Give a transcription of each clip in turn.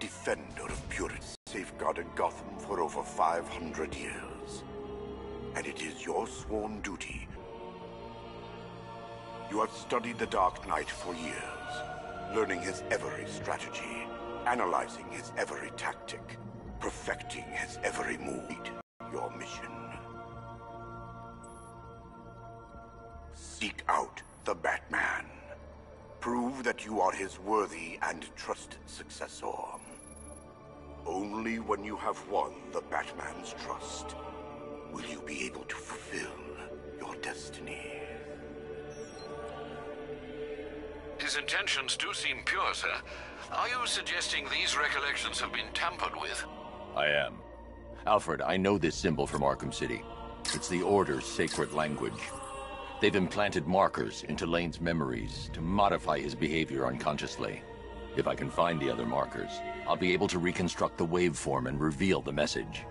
defender of purity, safeguarded Gotham for over 500 years. And it is your sworn duty. You have studied the Dark Knight for years, learning his every strategy, analyzing his every tactic, perfecting his every move. Your mission. Seek out the Batman. Prove that you are his worthy and trusted successor. Only when you have won the Batman's trust will you be able to fulfill your destiny. His intentions do seem pure, sir. Are you suggesting these recollections have been tampered with? I am. Alfred, I know this symbol from Arkham City. It's the Order's sacred language. They've implanted markers into Lane's memories to modify his behavior unconsciously. If I can find the other markers, I'll be able to reconstruct the waveform and reveal the message.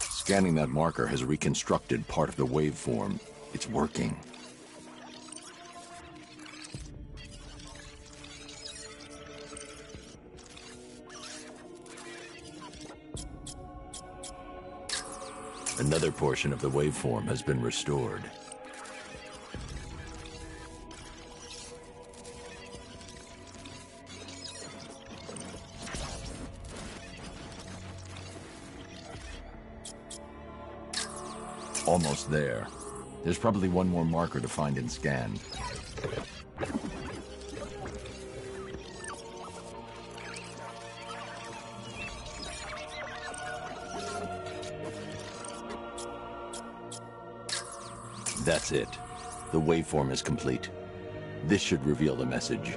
Scanning that marker has reconstructed part of the waveform. It's working. Another portion of the waveform has been restored. Almost there. There's probably one more marker to find and scan. That's it. The waveform is complete. This should reveal the message.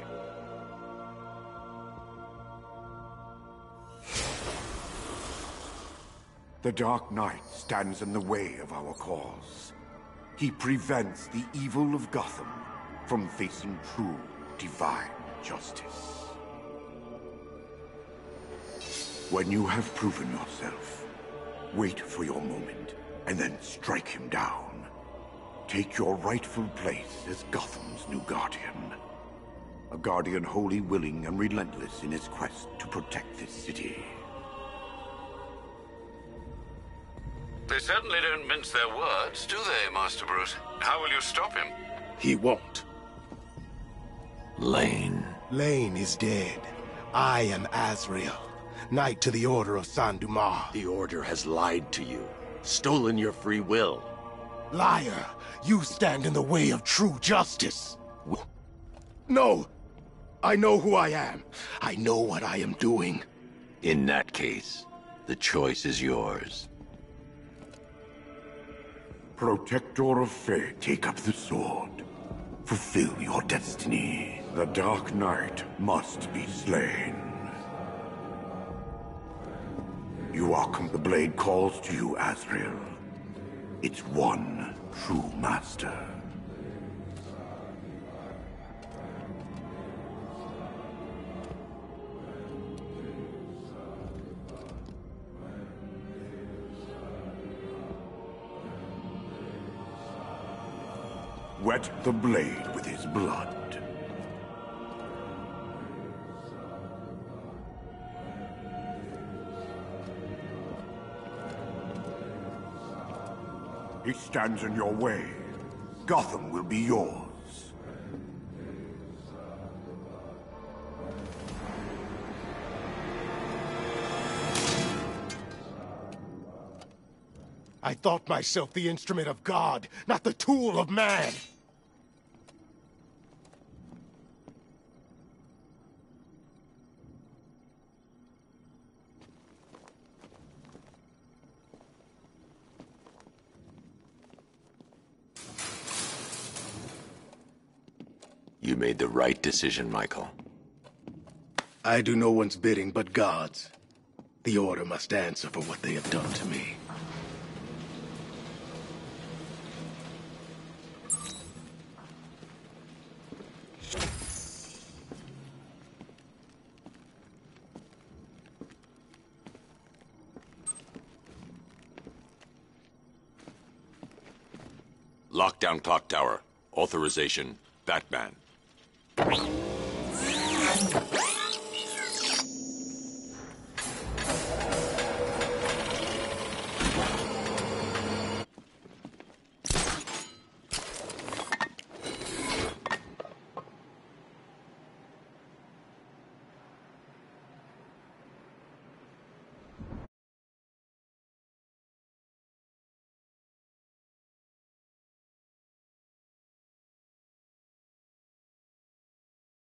The Dark Knight stands in the way of our cause. He prevents the evil of Gotham from facing true, divine justice. When you have proven yourself, wait for your moment, and then strike him down. Take your rightful place as Gotham's new guardian. A guardian wholly willing and relentless in his quest to protect this city. They certainly don't mince their words, do they, Master Bruce? How will you stop him? He won't. Lane. Lane is dead. I am Azrael, Knight to the Order of Saint Dumas. The Order has lied to you, stolen your free will. Liar! You stand in the way of true justice. No! I know who I am. I know what I am doing. In that case, the choice is yours. Protector of fate, take up the sword. Fulfill your destiny. The Dark Knight must be slain. You are come. The blade calls to you, Azrael. Its one true master. Wet the blade with his blood. He stands in your way. Gotham will be yours. I thought myself the instrument of God, not the tool of man. You made the right decision, Michael. I do no one's bidding but God's. The Order must answer for what they have done to me. Lockdown Clock Tower. Authorization, Batman. you